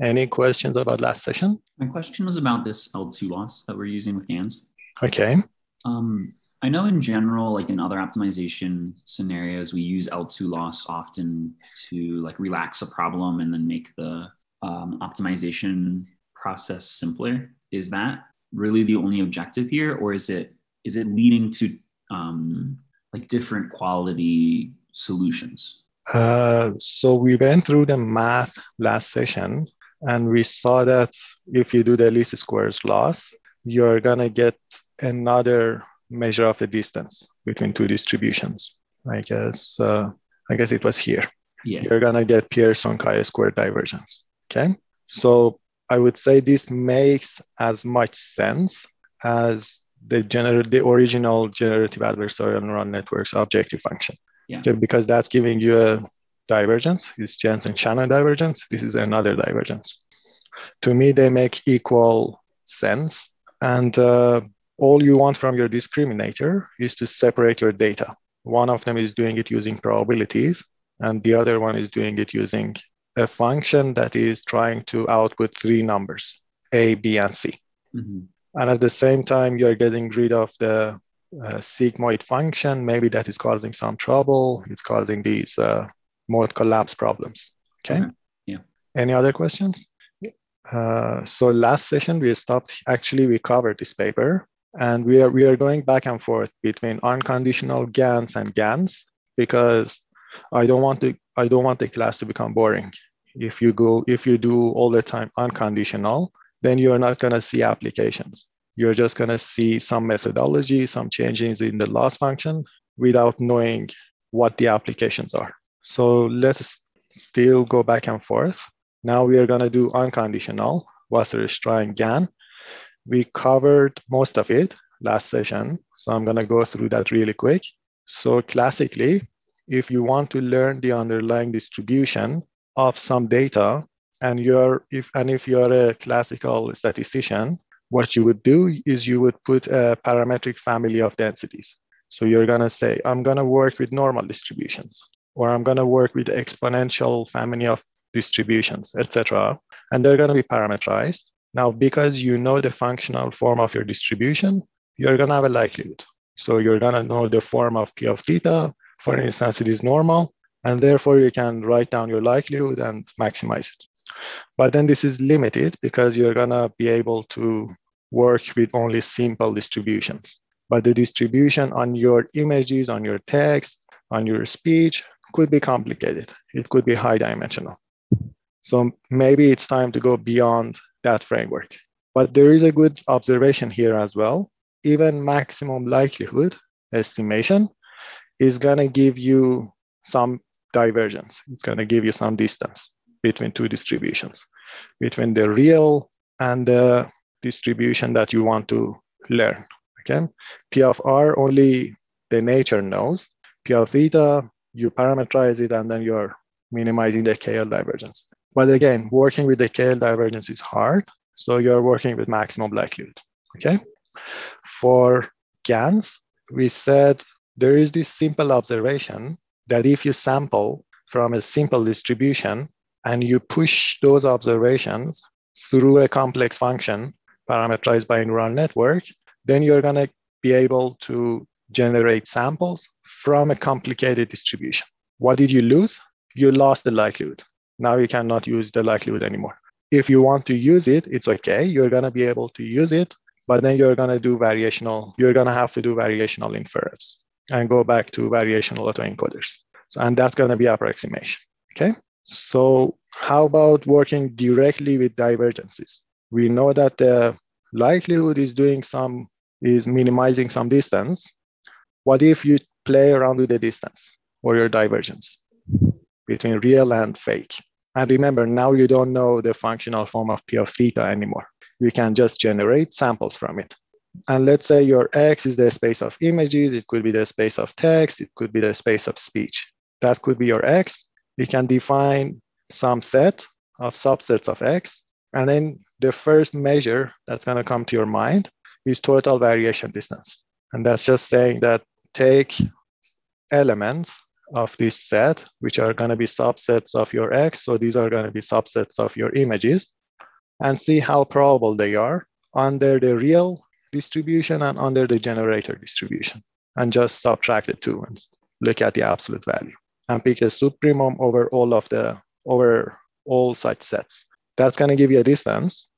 Any questions about last session? My question was about this L2 loss that we're using with GANs. Okay. Um, I know in general, like in other optimization scenarios, we use L2 loss often to like relax a problem and then make the um, optimization process simpler. Is that really the only objective here, or is it is it leading to um, like different quality solutions? Uh, so we went through the math last session, and we saw that if you do the least squares loss, you're gonna get another measure of the distance between two distributions. I guess uh, I guess it was here. Yeah. You're gonna get Pearson chi-square divergence. Okay. So I would say this makes as much sense as the gener- the original generative adversarial neural network's objective function. Yeah. Okay, because that's giving you a divergence. It's Jensen-Shannon divergence. This is another divergence. To me, they make equal sense. And uh, all you want from your discriminator is to separate your data. One of them is doing it using probabilities, and the other one is doing it using a function that is trying to output three numbers, A, B, and C. Mm-hmm. And at the same time, you're getting rid of the uh, sigmoid function. Maybe that is causing some trouble. It's causing these uh, mode collapse problems. Okay. Okay. Yeah. Any other questions? Uh, so last session we stopped. Actually, we covered this paper, and we are we are going back and forth between unconditional GANs and GANs because I don't want to I don't want the class to become boring. If you go if you do all the time unconditional, then you're not going to see applications. You're just going to see some methodology, some changes in the loss function without knowing what the applications are. So let's still go back and forth. Now we are going to do unconditional, Wasserstein GAN. We covered most of it last session. So I'm going to go through that really quick. So classically, if you want to learn the underlying distribution of some data, and you're if and if you're a classical statistician, what you would do is you would put a parametric family of densities. So you're gonna say, I'm gonna work with normal distributions, or I'm gonna work with exponential family of distributions, etc. And they're gonna be parameterized. Now, because you know the functional form of your distribution, you're gonna have a likelihood. So you're gonna know the form of P of theta. For instance, it is normal, and therefore you can write down your likelihood and maximize it. But then this is limited because you're gonna be able to work with only simple distributions. But the distribution on your images, on your text, on your speech could be complicated. It could be high dimensional. So maybe it's time to go beyond that framework. But there is a good observation here as well. Even maximum likelihood estimation is gonna give you some divergence. It's gonna give you some distance between two distributions, between the real and the distribution that you want to learn. Okay, P of R only the nature knows. P of theta, you parameterize it and then you're minimizing the KL divergence. But again, working with the KL divergence is hard. So you're working with maximum likelihood. Okay. For GANs, we said there is this simple observation that if you sample from a simple distribution and you push those observations through a complex function parameterized by a neural network, then you're going to be able to generate samples from a complicated distribution. What did you lose? You lost the likelihood. Now you cannot use the likelihood anymore. If you want to use it, it's okay. You're going to be able to use it, but then you're going to do variational, you're going to have to do variational inference and go back to variational autoencoders. So, and that's going to be approximation. Okay. So, how about working directly with divergences? We know that the likelihood is doing some, is minimizing some distance. What if you play around with the distance or your divergence between real and fake? And remember, now you don't know the functional form of P of theta anymore. You can just generate samples from it. And let's say your X is the space of images, it could be the space of text, it could be the space of speech. That could be your X. You can define some set of subsets of X. And then the first measure that's going to come to your mind is total variation distance. And that's just saying that take elements of this set, which are going to be subsets of your X. So these are going to be subsets of your images and see how probable they are under the real distribution and under the generator distribution. And just subtract the two and look at the absolute value and pick the supremum over all of the, over all such sets. That's going to give you a distance.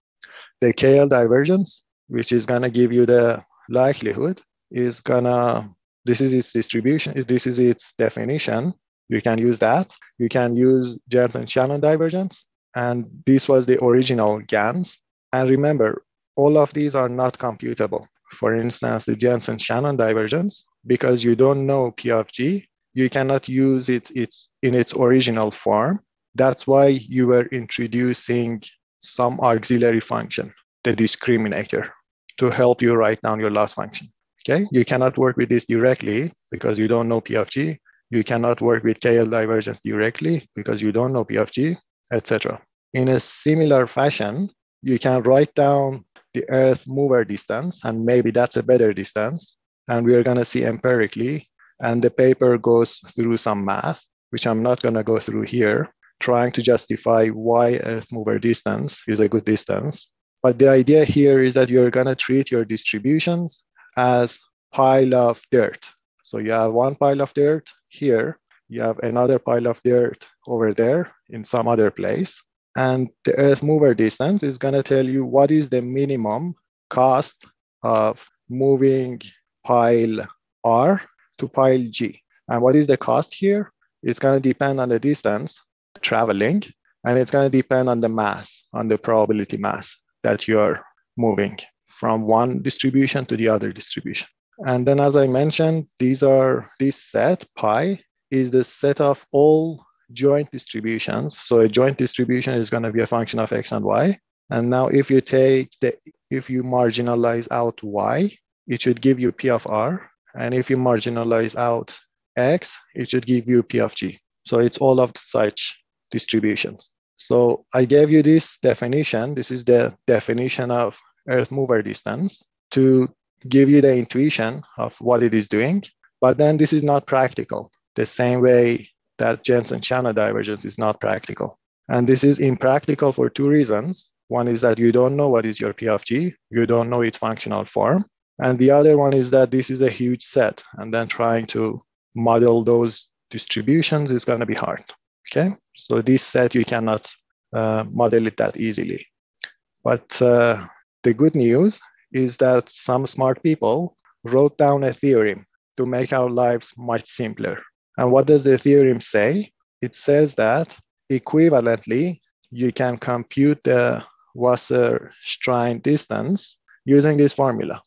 The KL divergence, which is going to give you the likelihood, is going to this is its distribution. This is its definition. You can use that. You can use Jensen-Shannon divergence. And this was the original GANs. And remember, all of these are not computable. For instance, the Jensen-Shannon divergence, because you don't know P of G, you cannot use it it's in its original form. That's why you were introducing some auxiliary function, the discriminator, to help you write down your loss function. Okay, you cannot work with this directly because you don't know P of G. You cannot work with KL divergence directly because you don't know P of G, etc. In a similar fashion, you can write down the Earth mover distance, and maybe that's a better distance. And we are going to see empirically. And the paper goes through some math, which I'm not going to go through here, trying to justify why Earth mover distance is a good distance. But the idea here is that you're going to treat your distributions as pile of dirt. So you have one pile of dirt here, you have another pile of dirt over there in some other place. And the earth mover distance is gonna tell you what is the minimum cost of moving pile R to pile G. And what is the cost here? It's gonna depend on the distance traveling, and it's gonna depend on the mass, on the probability mass that you're moving from one distribution to the other distribution. And then as I mentioned, these are this set pi is the set of all joint distributions. So a joint distribution is going to be a function of x and y. And now if you take the if you marginalize out y, it should give you p of r. And if you marginalize out x, it should give you p of g. So it's all of such distributions. So I gave you this definition. This is the definition of Earth mover distance to give you the intuition of what it is doing. But then this is not practical, the same way that Jensen-Shannon divergence is not practical. And this is impractical for two reasons. One is that you don't know what is your P of G, you don't know its functional form. And the other one is that this is a huge set, and then trying to model those distributions is going to be hard. Okay, so this set you cannot uh, model it that easily. But uh, the good news is that some smart people wrote down a theorem to make our lives much simpler. And what does the theorem say? It says that equivalently, you can compute the Wasserstein distance using this formula.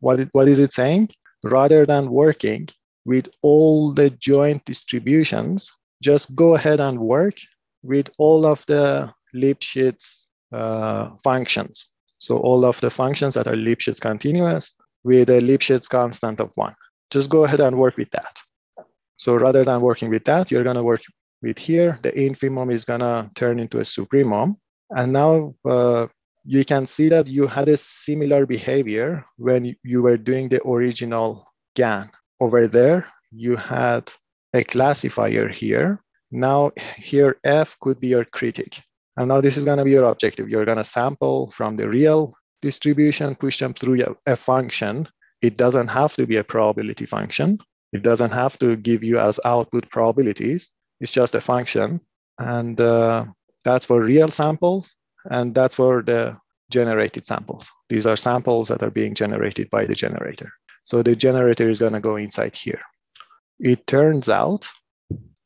What, it, what is it saying? Rather than working with all the joint distributions, just go ahead and work with all of the Lipschitz uh, functions. So all of the functions that are Lipschitz continuous with a Lipschitz constant of one. Just go ahead and work with that. So rather than working with that, you're gonna work with here. The infimum is gonna turn into a supremum. And now uh, you can see that you had a similar behavior when you were doing the original GAN. Over there, you had a classifier here. Now here F could be your critic. And now this is going to be your objective. You're going to sample from the real distribution, push them through a, function. It doesn't have to be a probability function. It doesn't have to give you as output probabilities. It's just a function. And uh, that's for real samples. And that's for the generated samples. These are samples that are being generated by the generator. So the generator is going to go inside here. It turns out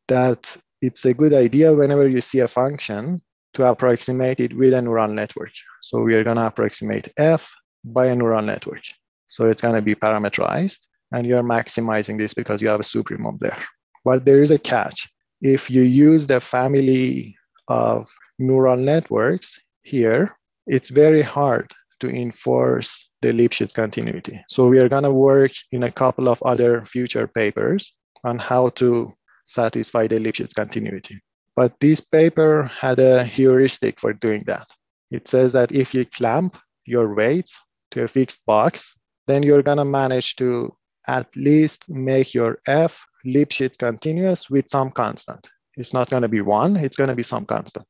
that it's a good idea whenever you see a function to approximate it with a neural network. So we are going to approximate f by a neural network. So it's going to be parameterized, and you're maximizing this because you have a supremum there. But there is a catch. If you use the family of neural networks here, it's very hard to enforce the Lipschitz continuity. So we are going to work in a couple of other future papers on how to satisfy the Lipschitz continuity. But this paper had a heuristic for doing that. It says that if you clamp your weights to a fixed box, then you're gonna manage to at least make your F Lipschitz continuous with some constant. It's not going to be one, it's going to be some constant,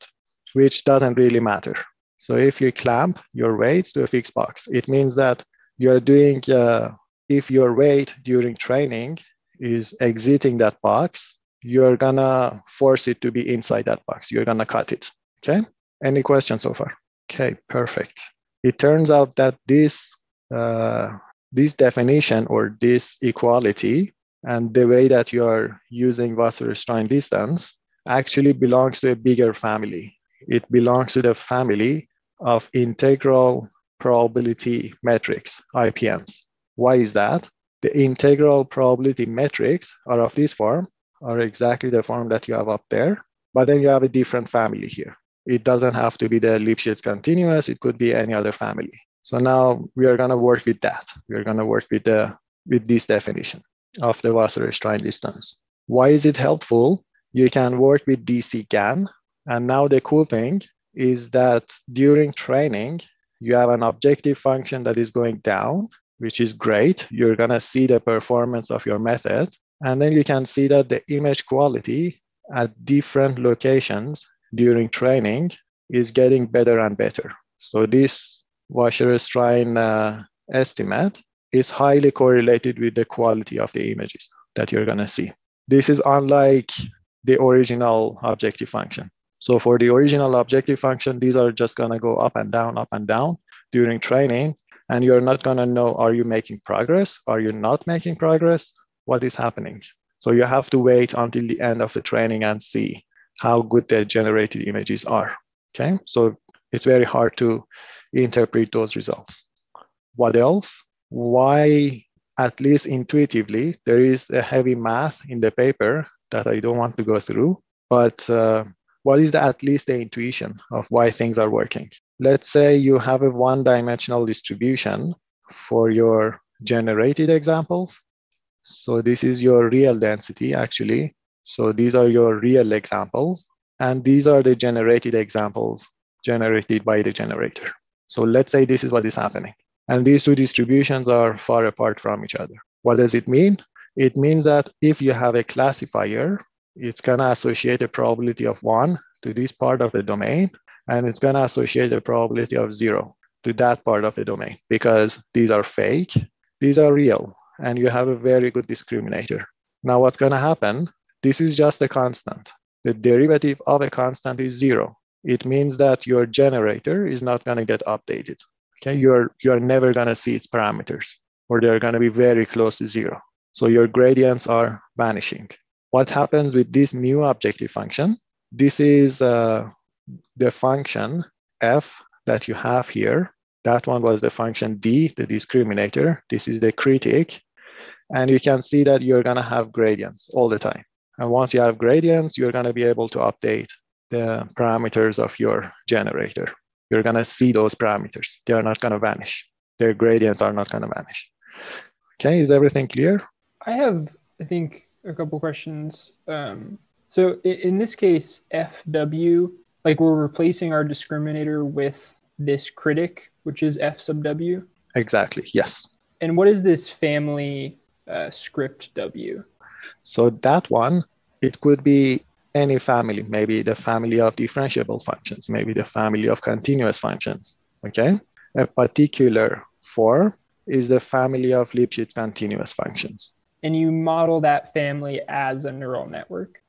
which doesn't really matter. So if you clamp your weights to a fixed box, it means that you're doing, uh, if your weight during training is exiting that box, you're gonna force it to be inside that box. You're gonna cut it. Okay. Any questions so far? Okay, perfect. It turns out that this uh, this definition or this equality and the way that you are using Wasserstein distance actually belongs to a bigger family. It belongs to the family of integral probability metrics, IPMs. Why is that? The integral probability metrics are of this form, are exactly the form that you have up there, but then you have a different family here. It doesn't have to be the Lipschitz continuous, it could be any other family. So now we are gonna work with that. We're gonna work with the with this definition of the Wasserstein distance. Why is it helpful? You can work with DC GAN. And now the cool thing is that during training, you have an objective function that is going down, which is great. You're gonna see the performance of your method. And then you can see that the image quality at different locations during training is getting better and better. So this Wasserstein uh, estimate is highly correlated with the quality of the images that you're going to see. This is unlike the original objective function. So for the original objective function, these are just going to go up and down, up and down during training. And you're not going to know, are you making progress? Are you not making progress? What is happening? So you have to wait until the end of the training and see how good the generated images are. Okay, so it's very hard to interpret those results. What else? why, at least intuitively, there is a heavy math in the paper that I don't want to go through. But uh, what is the, at least the intuition of why things are working? Let's say you have a one dimensional distribution for your generated examples. So this is your real density actually. So these are your real examples. And these are the generated examples generated by the generator. So let's say this is what is happening. And these two distributions are far apart from each other. What does it mean? It means that if you have a classifier, it's going to associate a probability of one to this part of the domain, and it's going to associate a probability of zero to that part of the domain because these are fake, these are real, and you have a very good discriminator. Now, what's going to happen? This is just a constant. The derivative of a constant is zero. It means that your generator is not going to get updated okay, you're, you're never going to see its parameters, or they're going to be very close to zero. So your gradients are vanishing. What happens with this new objective function? This is uh, the function f that you have here. That one was the function d, the discriminator. This is the critic. And you can see that you're going to have gradients all the time. And once you have gradients, you're going to be able to update the parameters of your generator you're going to see those parameters. They are not going to vanish. Their gradients are not going to vanish. Okay, is everything clear? I have, I think, a couple questions. Um, so in this case, FW, like we're replacing our discriminator with this critic, which is F sub W? Exactly, yes. And what is this family uh, script W? So that one, it could be any family, maybe the family of differentiable functions, maybe the family of continuous functions, okay? A particular form is the family of Lipschitz continuous functions. And you model that family as a neural network.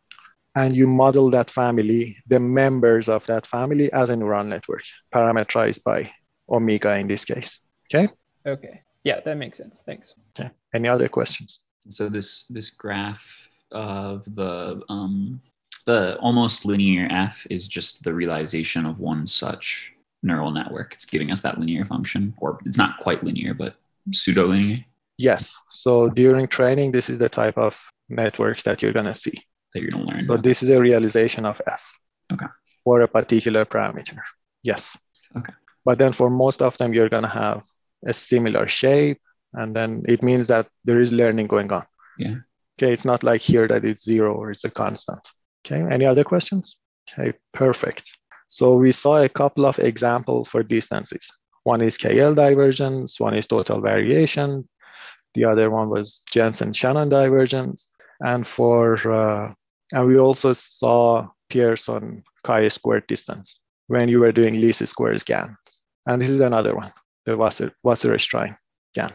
And you model that family, the members of that family as a neural network, parameterized by omega in this case. Okay? Okay. Yeah, that makes sense. Thanks. Okay. Any other questions? So this this graph of the um, the almost linear f is just the realization of one such neural network. It's giving us that linear function, or it's not quite linear, but pseudo linear. Yes. So during training, this is the type of networks that you're going to see. That you're going to learn. So about. this is a realization of f. Okay. For a particular parameter. Yes. Okay. But then for most of them, you're going to have a similar shape. And then it means that there is learning going on. Yeah. Okay. It's not like here that it's zero or it's a constant. Okay, any other questions? Okay, perfect. So we saw a couple of examples for distances. One is KL divergence, one is total variation. The other one was Jensen-Shannon divergence. And for uh, and we also saw Pearson chi-squared distance when you were doing least squares GAN. And this is another one, the Wasser, Wasserstein GAN.